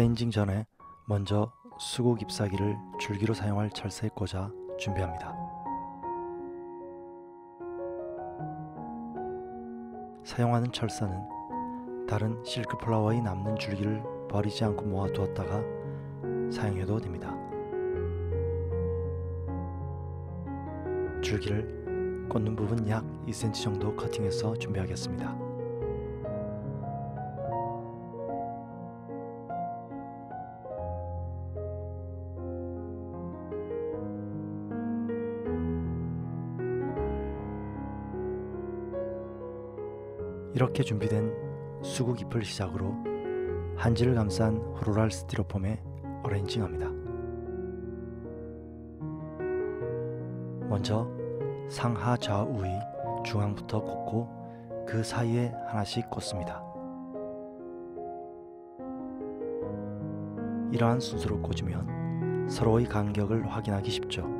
어레인징 전에 먼저 수국 잎사귀를 줄기로 사용할 철사에 꽂아 준비합니다. 사용하는 철사는 다른 실크 플라워의 남는 줄기를 버리지 않고 모아두었다가 사용해도 됩니다. 줄기를 꽂는 부분 약 2cm 정도 커팅해서 준비하겠습니다. 이렇게 준비된 수국 잎을 시작으로 한지를 감싼 호로랄 스티로폼에 어레인징합니다. 먼저 상하 좌우의 중앙부터 꽂고 그 사이에 하나씩 꽂습니다. 이러한 순서로 꽂으면 서로의 간격을 확인하기 쉽죠.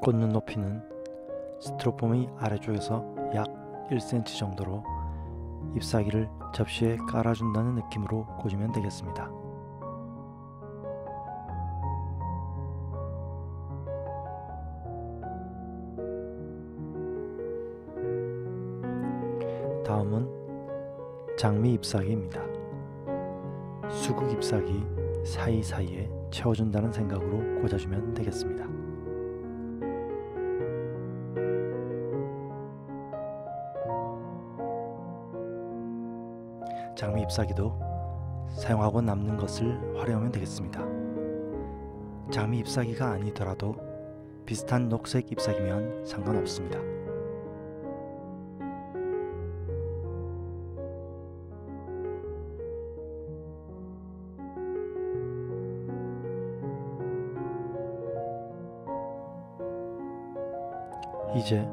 꽂는 높이는 스티로폼의 아래쪽에서 약 1cm 정도로 잎사귀를 접시에 깔아준다는 느낌으로 꽂으면 되겠습니다. 다음은 장미 잎사귀입니다. 수국 잎사귀 사이사이에 채워준다는 생각으로 꽂아주면 되겠습니다. 잎사귀도 사용하고 남는 것을 활용하면 되겠습니다. 장미 잎사귀가 아니더라도 비슷한 녹색 잎사귀면 상관없습니다. 이제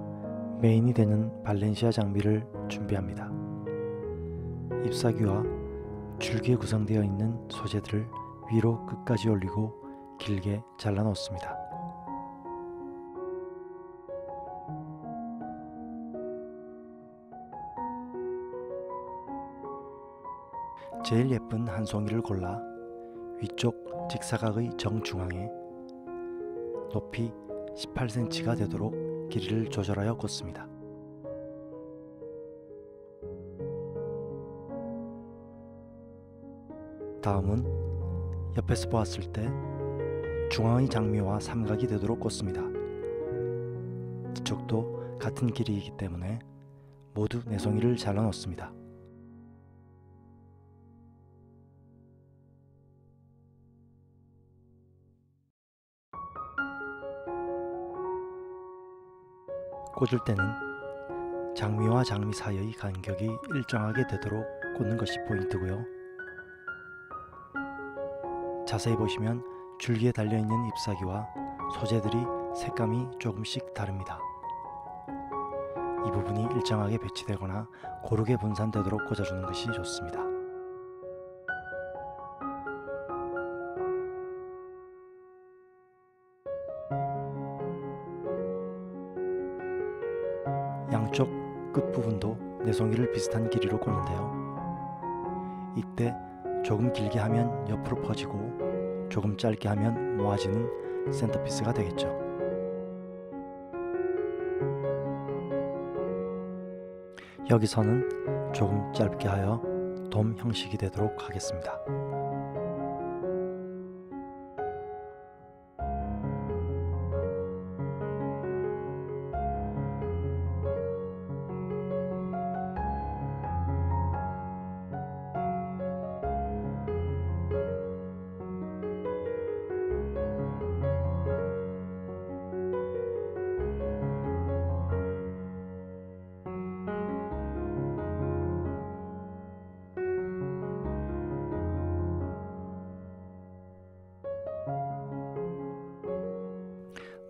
메인이 되는 발렌시아 장비를 준비합니다. 잎사귀와 줄기에 구성되어 있는 소재들을 위로 끝까지 올리고 길게 잘라 놓습니다. 제일 예쁜 한 송이를 골라 위쪽 직사각의 정중앙에 높이 18cm가 되도록 길이를 조절하여 꽂습니다. 다음은 옆에서 보았을 때 중앙의 장미와 삼각이 되도록 꽂습니다. 뒤쪽도 같은 길이이기 때문에 모두 내송이를 잘라 놓습니다. 꽂을 때는 장미와 장미 사이의 간격이 일정하게 되도록 꽂는 것이 포인트고요. 자세히 보시면 줄기에 달려있는 잎사귀와 소재들이 색감이 조금씩 다릅니다. 이 부분이 일정하게 배치되거나 고르게 분산되도록 꽂아주는 것이 좋습니다. 양쪽 끝부분도 내송이를 비슷한 길이로 꽂는데요. 이때 조금 길게 하면 옆으로 퍼지고 조금 짧게 하면 모아지는 센터피스가 되겠죠. 여기서는 조금 짧게 하여 돔 형식이 되도록 하겠습니다.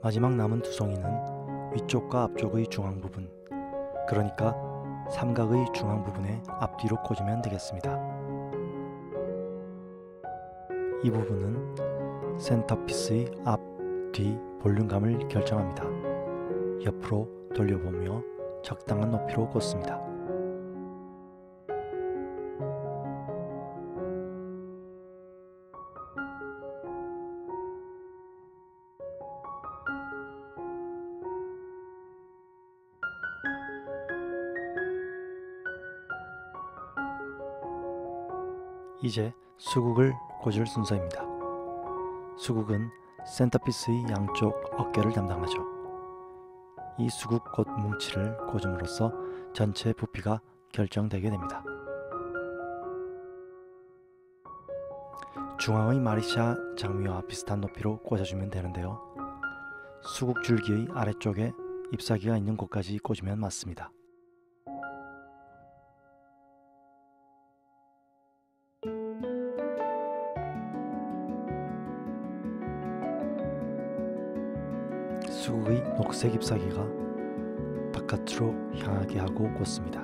마지막 남은 두 송이는 위쪽과 앞쪽의 중앙 부분, 그러니까 삼각의 중앙 부분에 앞뒤로 꽂으면 되겠습니다. 이 부분은 센터피스의 앞, 뒤 볼륨감을 결정합니다. 옆으로 돌려보며 적당한 높이로 꽂습니다. 이제 수국을 꽂을 순서입니다. 수국은 센터피스의 양쪽 어깨를 담당하죠. 이 수국꽃 뭉치를 꽂음으로써 전체 부피가 결정되게 됩니다. 중앙의 마리샤 장미와 비슷한 높이로 꽂아주면 되는데요. 수국 줄기의 아래쪽에 잎사귀가 있는 곳까지 꽂으면 맞습니다. 녹색 잎사귀가 바깥으로 향하게 하고 꽂습니다.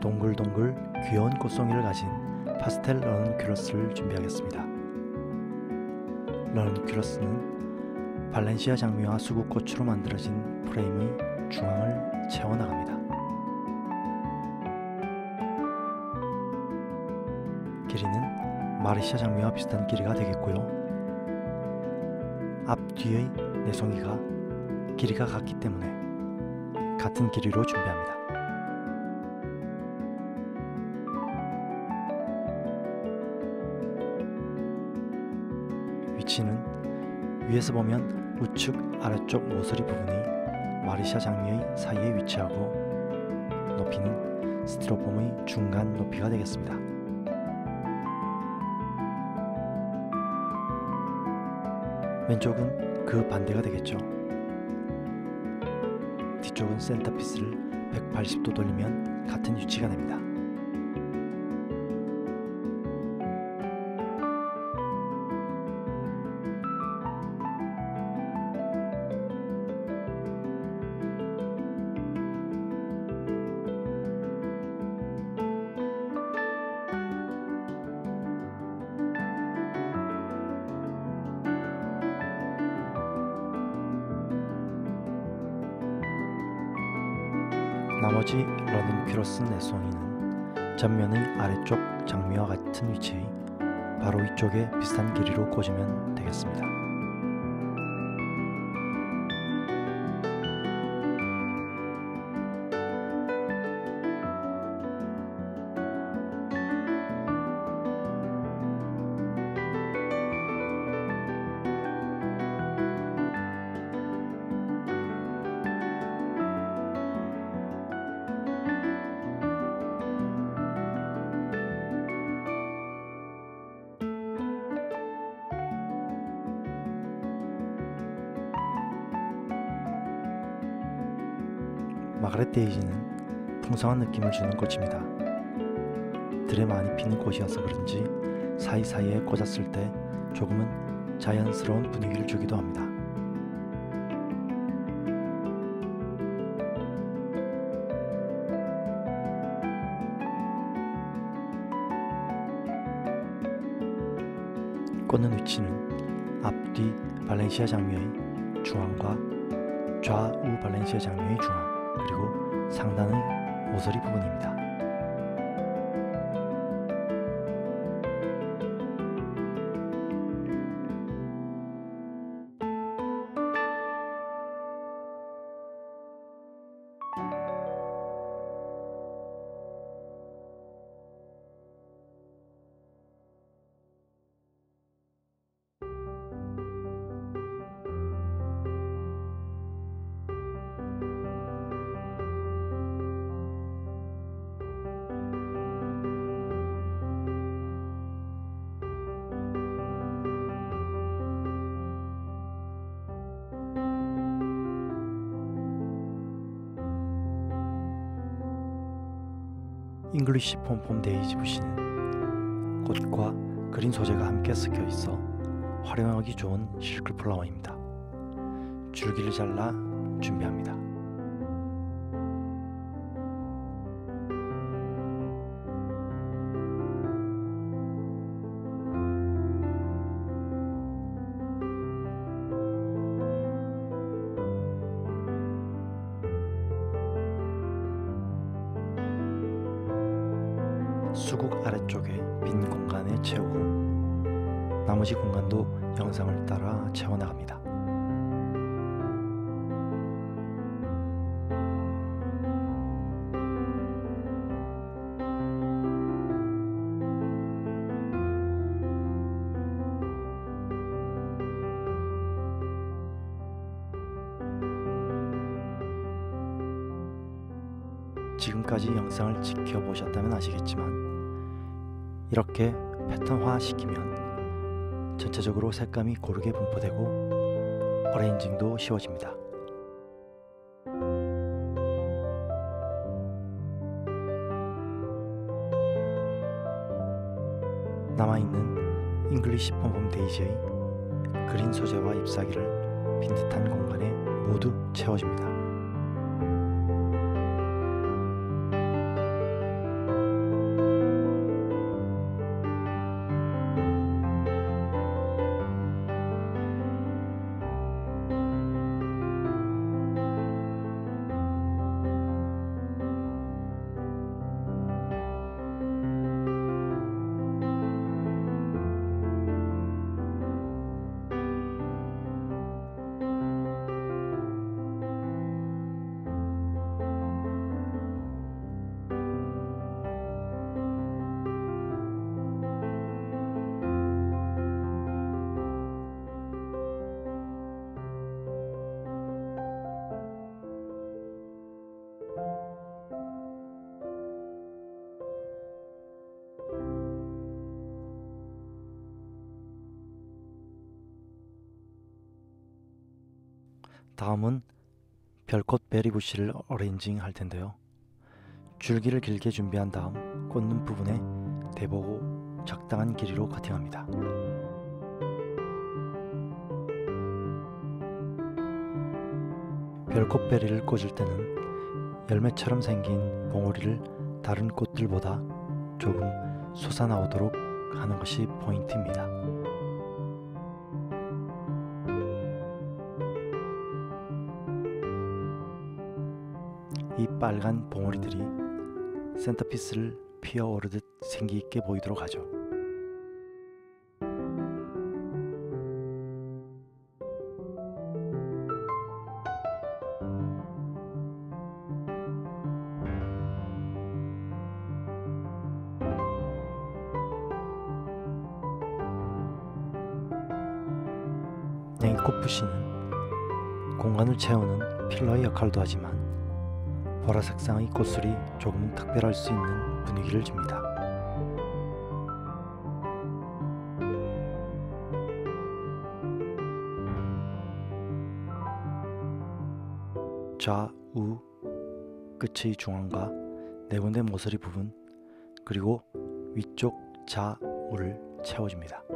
동글동글 귀여운 꽃송이를 가진 파스텔 런큐러스를 준비하겠습니다. 런큐러스는 발렌시아 장미와 수국꽃으로 만들어진 프레임의 중앙을 채워나갑니다. 길이는 마리샤 장미와 비슷한 길이가 되겠고요. 앞 뒤의 내송이가 길이가 같기 때문에 같은 길이로 준비합니다. 위치는 위에서 보면 우측 아래쪽 모서리 부분이 마리샤 장미의 사이에 위치하고 높이는 스티로폼의 중간 높이가 되겠습니다. 왼쪽은 그 반대가 되겠죠. 뒤쪽은 센터피스를 180도 돌리면 같은 위치가 됩니다. 나머지 러는 퀴로스 내송이는 전면의 아래쪽 장미와 같은 위치의 바로 위쪽에 비슷한 길이로 꽂으면 되겠습니다. 마가렛 데이지는 풍성한 느낌을 주는 꽃입니다. 들에 많이 피는 꽃이어서 그런지 사이사이에 꽂았을 때 조금은 자연스러운 분위기를 주기도 합니다. 꽂는 위치는 앞뒤 발렌시아 장미의 중앙과 좌우 발렌시아 장미의 중앙 그리고 상단의 모서리 부분입니다. English pompom daisy bush는 꽃과 green 소재가 함께 섞여 있어 활용하기 좋은 silk flower입니다. 줄기를 잘라 준비합니다. 수국 아래쪽에 빈 공간에 채우고 나머지 공간도 영상을 따라 채워나갑니다. 지금까지 영상을 지켜보셨다면 아시겠지만 이렇게 패턴화 시키면 전체적으로 색감이 고르게 분포되고 arranging도 쉬워집니다. 남아있는 English pompom daisy의 green 소재와 잎사귀를 빈 듯한 공간에 모두 채워줍니다. 다음은 별꽃 베리부시를 어레인징 할 텐데요. 줄기를 길게 준비한 다음 꽂는 부분에 대보고 적당한 길이로 커팅합니다. 별꽃 베리를 꽂을 때는 열매처럼 생긴 봉오리를 다른 꽃들보다 조금 솟아나오도록 하는 것이 포인트입니다. 이 빨간 봉오리들이 센터피스를 피어오르듯 생기있게 보이도록 하죠. 냉꽃부시는 공간을 채우는 필러의 역할도 하지만 보라 색상의 꽃술이 조금은 특별할 수 있는 분위기를 줍니다. 좌우 끝의 중앙과 네 군데 모서리 부분 그리고 위쪽 좌우를 채워줍니다.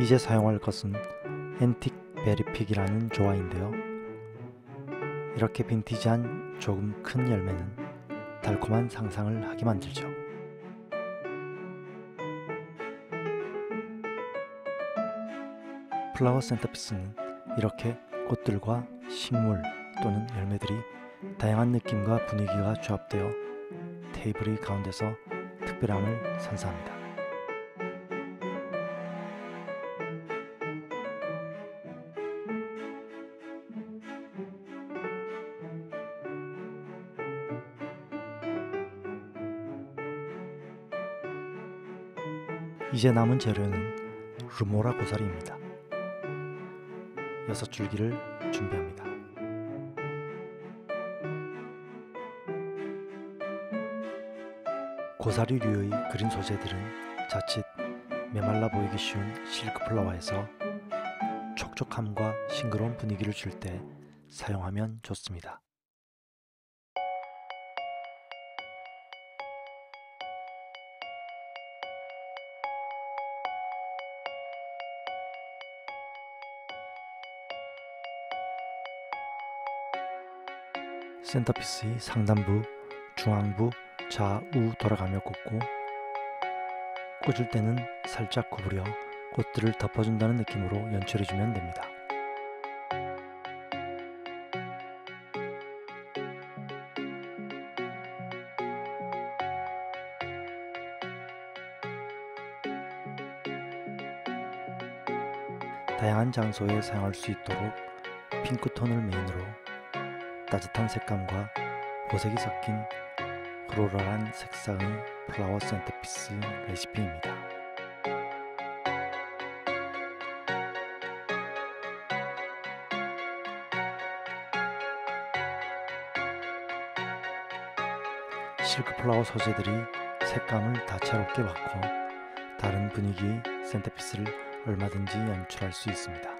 이제 사용할 것은 antique berry pick이라는 조화인데요. 이렇게 빈티지한 조금 큰 열매는 달콤한 상상을 하게 만들죠. flower centerpiece는 이렇게 꽃들과 식물 또는 열매들이 다양한 느낌과 분위기가 조합되어 테이블의 가운데서 특별함을 선사합니다. 이제 남은 재료는 루모라 고사리입니다. 여섯 줄기를 준비합니다. 고사리류의 그린 소재들은 자칫 메말라 보이기 쉬운 실크 플라워에서 촉촉함과 싱그러운 분위기를 줄 때 사용하면 좋습니다. 센터피스의 상단부, 중앙부, 좌우 돌아가며 꽂고 꽂을 때는 살짝 구부려 꽃들을 덮어준다는 느낌으로 연출해주면 됩니다. 다양한 장소에 사용할 수 있도록 핑크톤을 메인으로 따뜻한 색감과 보색이 섞인 floral한 색상의 flower centerpiece 레시피입니다. silk flower 소재들이 색감을 다채롭게 바꿔 다른 분위기의 centerpiece를 얼마든지 연출할 수 있습니다.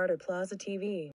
part Plaza TV.